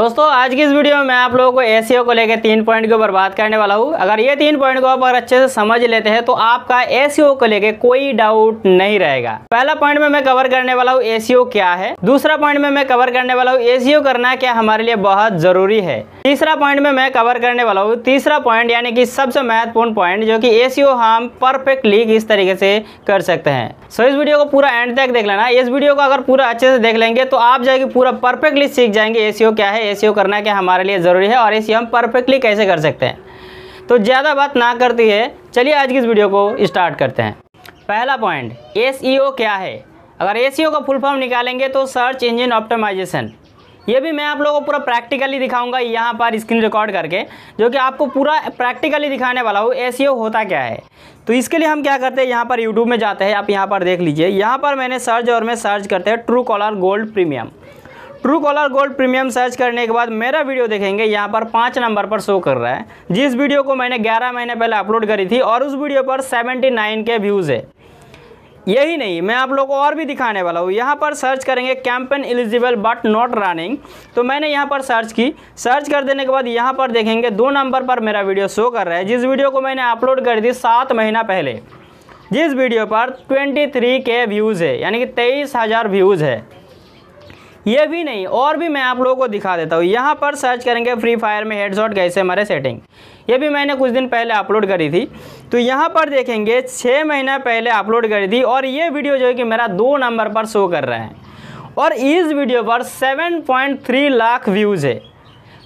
दोस्तों, आज की इस वीडियो में मैं आप लोगों को एसीओ को लेकर तीन पॉइंट के ऊपर बात करने वाला हूँ। अगर ये तीन पॉइंट को आप अगर अच्छे से समझ लेते हैं तो आपका एसीओ को लेकर कोई डाउट नहीं रहेगा। पहला पॉइंट में मैं कवर करने वाला हूँ एसीओ क्या है? दूसरा पॉइंट में मैं कवर करने वाला हूँ एसीओ करना क्या हमारे लिए बहुत ज़रूरी है। तीसरा पॉइंट में मैं कवर करने वाला हूँ, तीसरा पॉइंट यानी कि सबसे महत्वपूर्ण पॉइंट जो कि एसीओ हम परफेक्टली किस तरीके से कर सकते हैं। सो इस वीडियो को पूरा एंड तक देख लेना। इस वीडियो को अगर पूरा अच्छे से देख लेंगे तो आप जाएगी पूरा परफेक्टली सीख जाएँगे एसीओ क्या है एसीओ करना क्या हमारे लिए ज़रूरी है और एसीओ हम परफेक्टली कैसे कर सकते हैं। तो ज़्यादा बात ना करती है, चलिए आज की इस वीडियो को स्टार्ट करते हैं। पहला पॉइंट एसईओ क्या है? अगर एसईओ का फुल फॉर्म निकालेंगे तो सर्च इंजन ऑप्टोमाइजेशन ये भी मैं आप लोगों को पूरा प्रैक्टिकली दिखाऊँगा यहाँ पर स्क्रीन रिकॉर्ड करके, जो कि आपको पूरा प्रैक्टिकली दिखाने वाला हूँ एस होता क्या है। तो इसके लिए हम क्या करते हैं, यहाँ पर यूट्यूब में जाते हैं, आप यहाँ पर देख लीजिए। यहाँ पर मैंने सर्च और में सर्च करते हैं Truecaller gold premium Truecaller gold premium search करने के बाद मेरा वीडियो देखेंगे, यहाँ पर पाँच नंबर पर शो कर रहा है। जिस वीडियो को मैंने ग्यारह महीने पहले अपलोड करी थी और उस वीडियो पर सेवेंटी नाइन के व्यूज़ है। यही नहीं, मैं आप लोग को और भी दिखाने वाला हूँ। यहाँ पर सर्च करेंगे campaign eligible but not running तो मैंने यहाँ पर सर्च की। सर्च कर देने के बाद यहाँ पर देखेंगे, दो नंबर पर मेरा वीडियो शो कर रहा है। जिस वीडियो को मैंने अपलोड करी थी सात महीना पहले, जिस वीडियो पर 23 के व्यूज़ है, यानी कि तेईस हज़ार व्यूज़ है। ये भी नहीं, और भी मैं आप लोगों को दिखा देता हूँ। यहाँ पर सर्च करेंगे फ्री फायर में हेडशॉट कैसे हमारे सेटिंग ये भी मैंने कुछ दिन पहले अपलोड करी थी। तो यहाँ पर देखेंगे छः महीना पहले अपलोड करी थी, और ये वीडियो जो है कि मेरा दो नंबर पर शो कर रहा है। और इस वीडियो पर 7.3 लाख व्यूज़ है।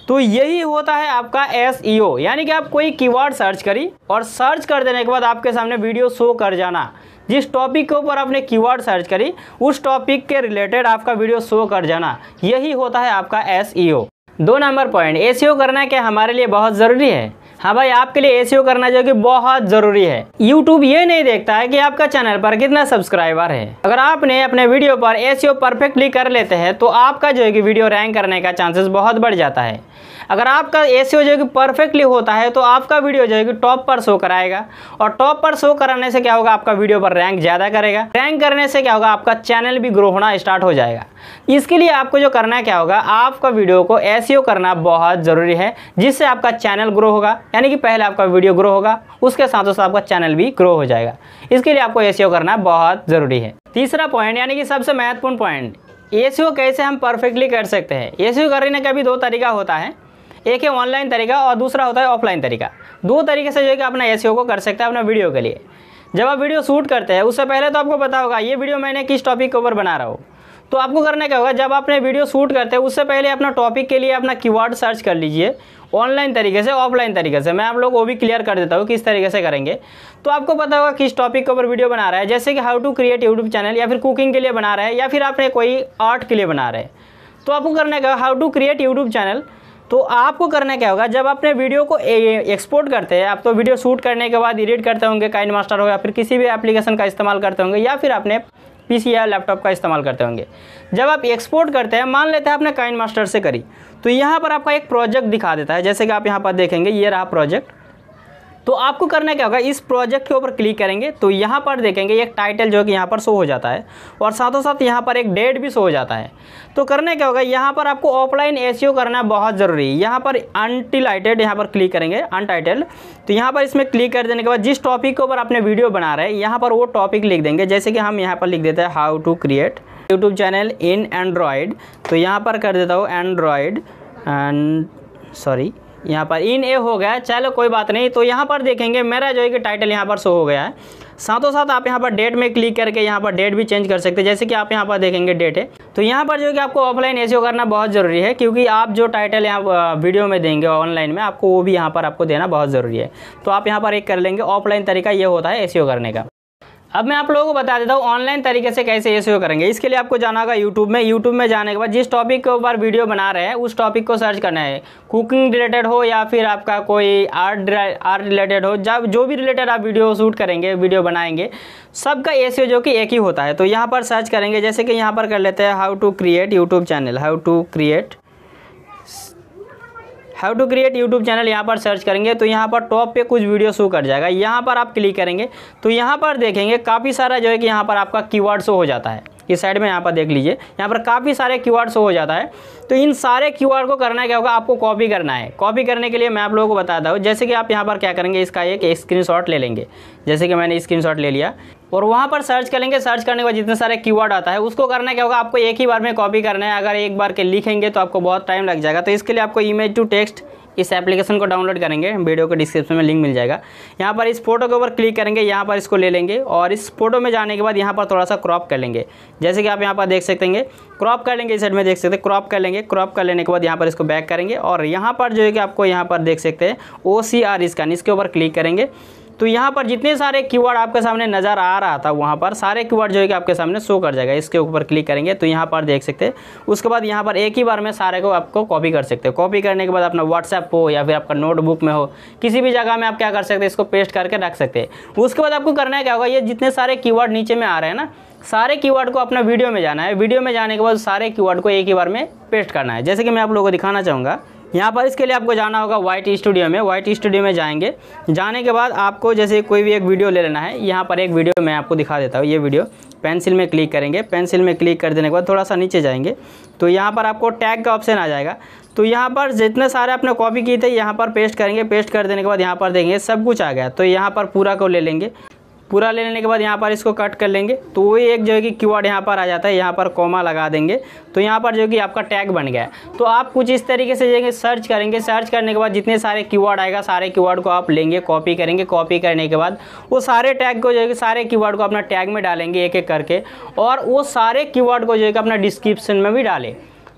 तो यही होता है आपका एसईओ यानी कि आप कोई कीवर्ड सर्च करी, और सर्च कर देने के बाद आपके सामने वीडियो शो कर जाना। जिस टॉपिक के ऊपर आपने कीवर्ड सर्च करी, उस टॉपिक के रिलेटेड आपका वीडियो शो कर जाना। यही होता है आपका एसईओ दो नंबर पॉइंट एसईओ करना क्या हमारे लिए बहुत ज़रूरी है? हाँ भाई, आपके लिए एसीओ करना जो कि बहुत ज़रूरी है। यूट्यूब ये नहीं देखता है कि आपका चैनल पर कितना सब्सक्राइबर है। अगर आपने अपने वीडियो पर एसीओ परफेक्टली कर लेते हैं तो आपका जो है कि वीडियो रैंक करने का चांसेस बहुत बढ़ जाता है। अगर आपका एसीओ जो है कि परफेक्टली होता है तो आपका वीडियो जो है कि टॉप पर शो कराएगा। और टॉप पर शो कराने से क्या होगा? आपका वीडियो पर रैंक ज़्यादा करेगा। रैंक करने से क्या होगा? आपका चैनल भी ग्रो होना स्टार्ट हो जाएगा। इसके लिए आपको जो करना क्या होगा? आपका वीडियो को एस करना बहुत ज़रूरी है, जिससे आपका चैनल ग्रो होगा। यानी कि पहले आपका वीडियो ग्रो होगा, उसके साथ साथ आपका चैनल भी ग्रो हो जाएगा। इसके लिए आपको एस करना बहुत ज़रूरी है। तीसरा पॉइंट यानी कि सबसे महत्वपूर्ण पॉइंट एस कैसे हम परफेक्टली कर सकते हैं? एस करने का भी दो तरीका होता है। एक है ऑनलाइन तरीका और दूसरा होता है ऑफलाइन तरीका। दो तरीके से जो है कि अपना एस को कर सकते हैं अपना वीडियो के लिए। जब आप वीडियो शूट करते हैं, उससे पहले तो आपको पता होगा, ये वीडियो मैंने किस टॉपिक के ऊपर बना रहा हूँ। तो आपको करना क्या होगा, जब आपने वीडियो शूट करते हैं, उससे पहले अपना टॉपिक के लिए अपना कीवर्ड सर्च कर लीजिए ऑनलाइन तरीके से ऑफलाइन तरीके से। मैं आप लोग वो भी क्लियर कर देता हूँ किस तरीके से करेंगे। तो आपको पता होगा किस टॉपिक के ऊपर वीडियो बना रहा है, जैसे कि how to create YouTube channel या फिर कुकिंग के लिए बना रहा है, या फिर आपने कोई आर्ट के लिए बना रहे हैं। तो आपको करना क्या how to create YouTube channel तो आपको करना क्या होगा, जब अपने वीडियो को एक्सपोर्ट करते हैं, आप तो वीडियो शूट करने के बाद एडिट करते होंगे काइन मास्टर हो या फिर किसी भी एप्लीकेशन का इस्तेमाल करते होंगे, या फिर अपने पीसी या लैपटॉप का इस्तेमाल करते होंगे। जब आप एक्सपोर्ट करते हैं, मान लेते हैं आपने काइन मास्टर से करी तो यहाँ पर आपका एक प्रोजेक्ट दिखा देता है। जैसे कि आप यहाँ पर देखेंगे, ये रहा प्रोजेक्ट तो आपको करना क्या होगा इस प्रोजेक्ट के ऊपर क्लिक करेंगे तो यहाँ पर देखेंगे एक टाइटल जो कि यहाँ पर शो हो जाता है और साथों साथ यहाँ पर एक डेट भी शो हो जाता है तो करना क्या होगा यहाँ पर आपको ऑफलाइन एस करना बहुत ज़रूरी है यहाँ पर अनटिलाइटेड यहाँ पर क्लिक करेंगे अनटाइटल्ड तो यहाँ पर इसमें क्लिक कर देने के बाद जिस टॉपिक के ऊपर आपने वीडियो बना रहे हैं यहाँ पर वो टॉपिक लिख देंगे जैसे कि हम यहाँ पर लिख देते हैं how to create YouTube channel in Android तो यहाँ पर कर देता हूँ एंड्रॉयड एंड सॉरी यहाँ पर इन ए हो गया। चलो, कोई बात नहीं। तो यहाँ पर देखेंगे, मेरा जो है कि टाइटल यहाँ पर शो हो गया है। साथों साथ आप यहाँ पर डेट में क्लिक करके यहाँ पर डेट भी चेंज कर सकते हैं। जैसे कि आप यहाँ पर देखेंगे डेट है। तो यहाँ पर जो कि आपको ऑफलाइन एस करना बहुत ज़रूरी है, क्योंकि आप जो टाइटल यहाँ वीडियो में देंगे ऑनलाइन में, आपको वो भी यहाँ पर आपको देना बहुत ज़रूरी है। तो आप यहाँ पर एक कर लेंगे। ऑफलाइन तरीका ये होता है एस करने का। अब मैं आप लोगों को बता देता हूँ, ऑनलाइन तरीके से कैसे एस करेंगे। इसके लिए आपको जाना होगा यूट्यूब में। यूट्यूब में जाने के बाद जिस टॉपिक के ऊपर वीडियो बना रहे हैं, उस टॉपिक को सर्च करना है। कुकिंग रिलेटेड हो या फिर आपका कोई आर्ट आर्ट रिलेटेड हो, जब जो भी रिलेटेड आप वीडियो शूट करेंगे वीडियो बनाएँगे, सबका एस जो कि एक ही होता है। तो यहाँ पर सर्च करेंगे, जैसे कि यहाँ पर कर लेते हैं how to create YouTube channel how to create how to create YouTube channel यहाँ पर सर्च करेंगे तो यहाँ पर टॉप पे कुछ वीडियो शो कर जाएगा। यहाँ पर आप क्लिक करेंगे तो यहाँ पर देखेंगे काफ़ी सारा जो है कि यहाँ पर आपका कीवर्ड शो हो जाता है। इस साइड में यहाँ पर देख लीजिए, यहाँ पर काफ़ी सारे कीवर्ड शो हो जाता है। तो इन सारे क्यू को करना क्या होगा? आपको कॉपी करना है। कॉपी करने के लिए मैं आप लोगों को बताता हूँ। जैसे कि आप यहाँ पर क्या करेंगे? इसका एक स्क्रीन ले लेंगे। जैसे कि मैंने स्क्रीन ले लिया। और वहाँ पर सर्च करेंगे। सर्च करने के बाद जितने सारे कीवर्ड आता है, उसको करना क्या होगा? आपको एक ही बार में कॉपी करना है। अगर एक बार के लिखेंगे तो आपको बहुत टाइम लग जाएगा। तो इसके लिए आपको इमेज टू टेक्स्ट इस एप्लीकेशन को डाउनलोड करेंगे। वीडियो के डिस्क्रिप्शन में लिंक मिल जाएगा। यहाँ पर इस फ़ोटो के ऊपर क्लिक करेंगे। यहाँ पर इसको ले लेंगे। और इस फ़ोटो में जाने के बाद यहाँ पर थोड़ा सा क्रॉप कर लेंगे। जैसे कि आप यहाँ पर देख सकते हैं। क्रॉप कर लेंगे। इस साइड में देख सकते हैं। क्रॉप कर लेंगे। क्रॉप कर लेने के बाद यहाँ पर इसको बैक करेंगे और यहाँ पर जो है कि आपको यहाँ पर देख सकते हैं ओ सी आर स्कैन इसके ऊपर क्लिक करेंगे। तो यहाँ पर जितने सारे कीवर्ड आपके सामने नज़र आ रहा था, वहाँ पर सारे कीवर्ड जो है कि आपके सामने शो कर जाएगा। इसके ऊपर क्लिक करेंगे तो यहाँ पर देख सकते हैं। उसके बाद यहाँ पर एक ही बार में सारे को आपको कॉपी कर सकते हैं। कॉपी करने के बाद अपना व्हाट्सएप हो या फिर आपका नोटबुक में हो, किसी भी जगह में आप क्या कर सकते हैं, इसको पेस्ट करके रख सकते हैं। उसके बाद आपको करना क्या होगा, ये जितने सारे कीवर्ड नीचे में आ रहे हैं ना, सारे कीवर्ड को अपना वीडियो में जाना है। वीडियो में जाने के बाद सारे कीवर्ड को एक ही बार में पेस्ट करना है। जैसे कि मैं आप लोगों को दिखाना चाहूँगा यहाँ पर इसके लिए आपको जाना होगा वाइट स्टूडियो में। वाइट स्टूडियो में जाएँगे। जाने के बाद आपको जैसे कोई भी एक वीडियो ले लेना है, यहाँ पर एक वीडियो मैं आपको दिखा देता हूँ। ये वीडियो पेंसिल में क्लिक करेंगे। पेंसिल में क्लिक कर देने के बाद थोड़ा सा नीचे जाएँगे। तो यहाँ पर आपको टैग का ऑप्शन आ जाएगा। तो यहाँ पर जितने सारे आपने कॉपी किए थे, यहाँ पर पेस्ट करेंगे। पेस्ट कर देने के बाद यहाँ पर देंगे सब कुछ आ गया। तो यहाँ पर पूरा को ले लेंगे। पूरा ले लेने के बाद यहाँ पर इसको कट कर लेंगे। तो वही एक जो है कि कीवर्ड यहाँ पर आ जाता है, यहाँ पर कॉमा लगा देंगे। तो यहाँ पर जो है कि आपका टैग बन गया तो आप कुछ इस तरीके से जाएँगे सर्च करेंगे। सर्च करने के बाद जितने सारे कीवर्ड आएगा, सारे कीवर्ड को आप लेंगे कॉपी करेंगे। कॉपी करने के बाद वो सारे टैग को जो है कि सारे कीवर्ड को अपना टैग में डालेंगे एक एक करके। और वो सारे कीवर्ड को जो है कि अपना डिस्क्रिप्शन में भी डालें।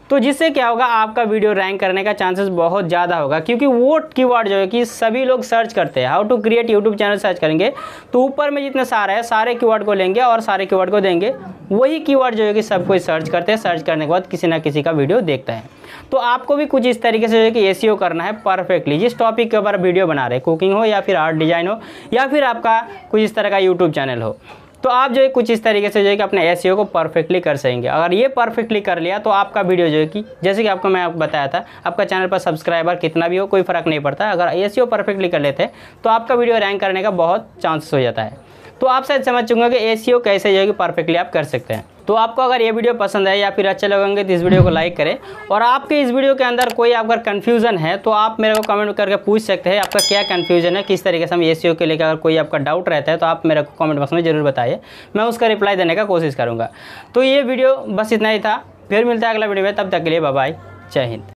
तो जिससे क्या होगा, आपका वीडियो रैंक करने का चांसेस बहुत ज़्यादा होगा, क्योंकि वो कीवर्ड जो है कि सभी लोग सर्च करते हैं। How to create YouTube channel search करेंगे तो ऊपर में जितने सारे हैं, सारे कीवर्ड को लेंगे और सारे कीवर्ड को देंगे। वही कीवर्ड जो है कि सब कोई सर्च करते हैं, सर्च करने के बाद किसी ना किसी का वीडियो देखता है। तो आपको भी कुछ इस तरीके से जो है कि ए करना है परफेक्टली। जिस टॉपिक के ऊपर वीडियो बना रहे कुकिंग हो या फिर आर्ट डिज़ाइन हो, या फिर आपका कुछ इस तरह का यूट्यूब चैनल हो। तो आप जो है कुछ इस तरीके से जो है कि अपने एस को परफेक्टली कर सकेंगे। अगर ये परफेक्टली कर लिया तो आपका वीडियो जो है कि, जैसे कि आपको मैं आपको बताया था, आपका चैनल पर सब्सक्राइबर कितना भी हो, कोई फ़र्क नहीं पड़ता। अगर एस परफेक्टली कर लेते तो आपका वीडियो रैंक करने का बहुत चांसेस हो जाता है। तो आप शायद समझ चुके कि ए कैसे जो है कि परफेक्टली आप कर सकते हैं। तो आपको अगर ये वीडियो पसंद है या फिर अच्छे लगेंगे तो इस वीडियो को लाइक करें। और आपके इस वीडियो के अंदर कोई अगर कन्फ्यूज़न है तो आप मेरे को कमेंट करके पूछ सकते हैं, आपका क्या कन्फ्यूज़न है, किस तरीके से हम ए के लेकर अगर कोई आपका डाउट रहता है तो आप मेरे को कमेंट बॉक्स में ज़रूर बताइए। मैं उसका रिप्लाई देने का कोशिश करूँगा। तो ये वीडियो बस इतना ही था। फिर मिलता है अगला वीडियो में, तब तक के लिए बाय जय हिंद।